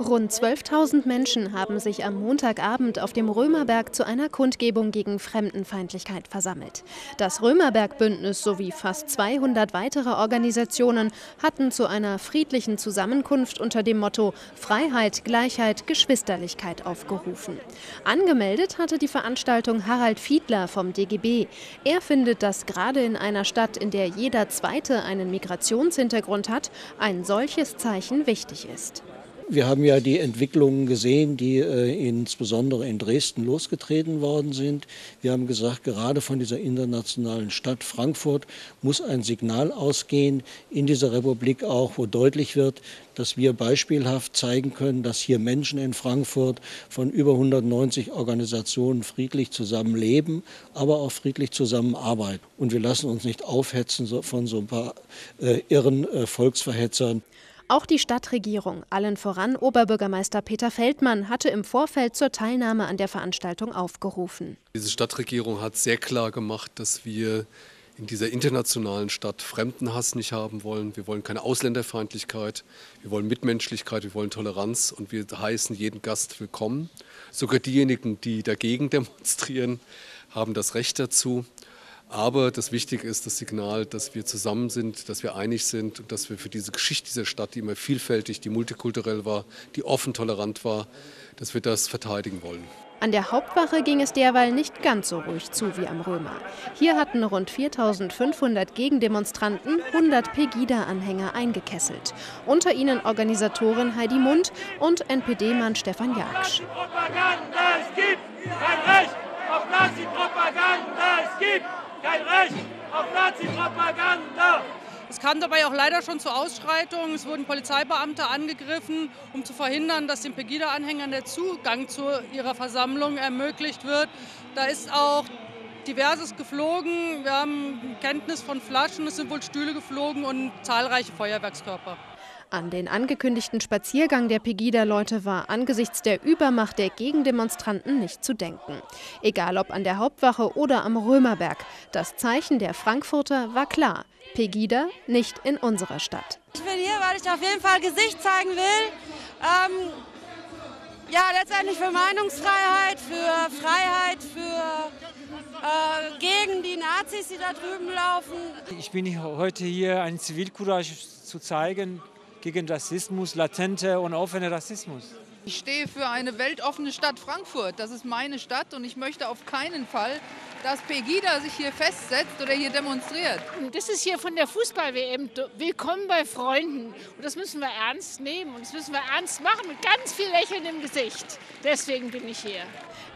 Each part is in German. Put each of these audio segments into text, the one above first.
Rund 12.000 Menschen haben sich am Montagabend auf dem Römerberg zu einer Kundgebung gegen Fremdenfeindlichkeit versammelt. Das Römerberg-Bündnis sowie fast 200 weitere Organisationen hatten zu einer friedlichen Zusammenkunft unter dem Motto Freiheit, Gleichheit, Geschwisterlichkeit aufgerufen. Angemeldet hatte die Veranstaltung Harald Fiedler vom DGB. Er findet, dass gerade in einer Stadt, in der jeder Zweite einen Migrationshintergrund hat, ein solches Zeichen wichtig ist. Wir haben ja die Entwicklungen gesehen, die äh, insbesondere in Dresden losgetreten worden sind. Wir haben gesagt, gerade von dieser internationalen Stadt Frankfurt muss ein Signal ausgehen in dieser Republik auch, wo deutlich wird, dass wir beispielhaft zeigen können, dass hier Menschen in Frankfurt von über 190 Organisationen friedlich zusammenleben, aber auch friedlich zusammenarbeiten. Und wir lassen uns nicht aufhetzen von so ein paar äh, irren äh, Volksverhetzern. Auch die Stadtregierung, allen voran Oberbürgermeister Peter Feldmann, hatte im Vorfeld zur Teilnahme an der Veranstaltung aufgerufen. Diese Stadtregierung hat sehr klar gemacht, dass wir in dieser internationalen Stadt Fremdenhass nicht haben wollen. Wir wollen keine Ausländerfeindlichkeit, wir wollen Mitmenschlichkeit, wir wollen Toleranz und wir heißen jeden Gast willkommen. Sogar diejenigen, die dagegen demonstrieren, haben das Recht dazu. Aber das Wichtige ist das Signal, dass wir zusammen sind, dass wir einig sind und dass wir für diese Geschichte dieser Stadt, die immer vielfältig, die multikulturell war, die offen tolerant war, dass wir das verteidigen wollen. An der Hauptwache ging es derweil nicht ganz so ruhig zu wie am Römer. Hier hatten rund 4500 Gegendemonstranten 100 Pegida-Anhänger eingekesselt. Unter ihnen Organisatorin Heidi Mund und NPD-Mann Stefan Jaksch. Es gibt kein Recht auf Nazi-Propaganda! Es gibt kein Recht auf Nazi-Propaganda! Es kam dabei auch leider schon zu Ausschreitungen. Es wurden Polizeibeamte angegriffen, um zu verhindern, dass den Pegida-Anhängern der Zugang zu ihrer Versammlung ermöglicht wird. Da ist auch diverses geflogen. Wir haben Kenntnis von Flaschen, es sind wohl Stühle geflogen und zahlreiche Feuerwerkskörper. An den angekündigten Spaziergang der Pegida-Leute war angesichts der Übermacht der Gegendemonstranten nicht zu denken. Egal ob an der Hauptwache oder am Römerberg, das Zeichen der Frankfurter war klar. Pegida nicht in unserer Stadt. Ich bin hier, weil ich auf jeden Fall Gesicht zeigen will. Ähm, ja, letztendlich für Meinungsfreiheit, für Freiheit, für äh, gegen die Nazis, die da drüben laufen. Ich bin heute hier, ein Zivilcourage zu zeigen gegen Rassismus, latente und offene Rassismus. Ich stehe für eine weltoffene Stadt Frankfurt. Das ist meine Stadt und ich möchte auf keinen Fall, dass Pegida sich hier festsetzt oder hier demonstriert. Das ist hier von der Fußball-WM. Willkommen bei Freunden. Und das müssen wir ernst nehmen und das müssen wir ernst machen mit ganz viel Lächeln im Gesicht. Deswegen bin ich hier.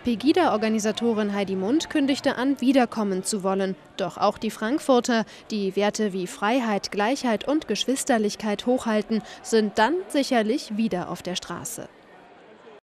Pegida-Organisatorin Heidi Mund kündigte an, wiederkommen zu wollen. Doch auch die Frankfurter, die Werte wie Freiheit, Gleichheit und Geschwisterlichkeit hochhalten, sind dann sicherlich wieder auf der Straße.